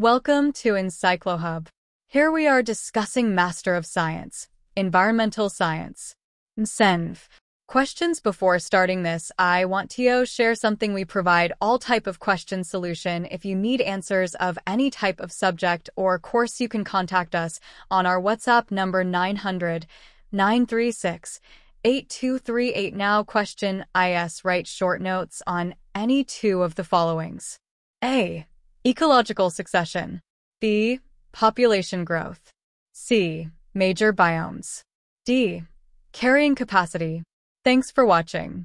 Welcome to EncycloHub. Here we are discussing Master of Science, Environmental Science, MSenV. Questions before starting this, I want to share something we provide all type of question solution. If you need answers of any type of subject or course, you can contact us on our WhatsApp number 900 936 8238. Now question IS write short notes on any two of the followings. A. Ecological succession. B. Population growth. C. Major biomes. D. Carrying capacity. Thanks for watching.